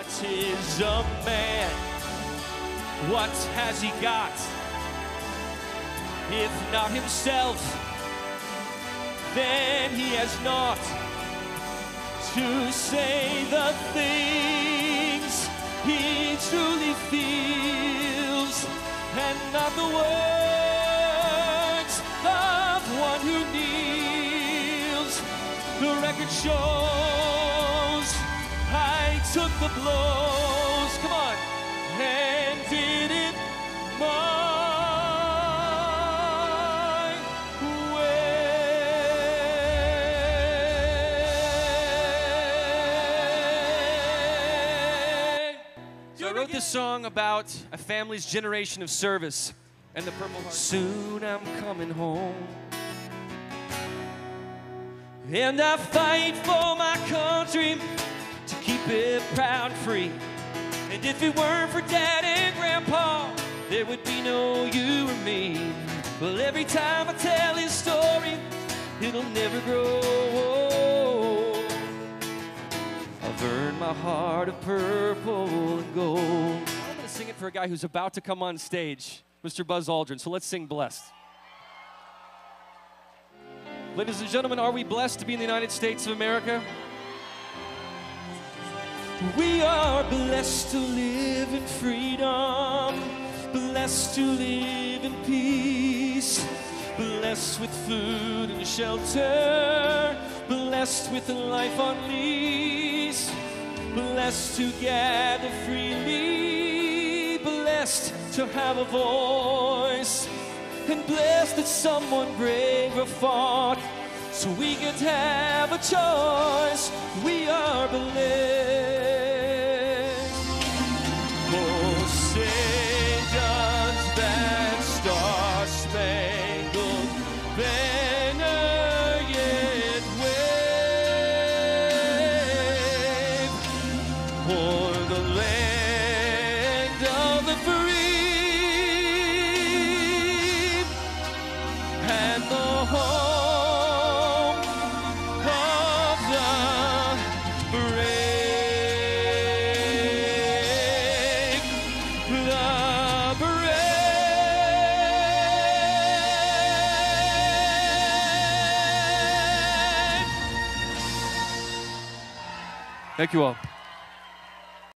What is a man? What has he got? If not himself, then he has not to say the things he truly feels and not the words of one who kneels. The record shows took the blows. Come on. And did it my way. So I wrote this song about a family's generation of service and the Purple Heart. Soon I'm coming home. And I fight for my country keep it proud and free. And if it weren't for Dad and Grandpa, there would be no you or me. Well, every time I tell his story, it'll never grow old. I've earned my heart of purple and gold. I'm going to sing it for a guy who's about to come on stage, Mr. Buzz Aldrin. So let's sing Blessed. Ladies and gentlemen, are we blessed to be in the United States of America? We are blessed to live in freedom, blessed to live in peace, blessed with food and shelter, blessed with a life on lease, blessed to gather freely, blessed to have a voice, and blessed that someone braver fought so we could have a choice. We are blessed. O'er the land of the free and the home of the brave, the brave. Thank you all.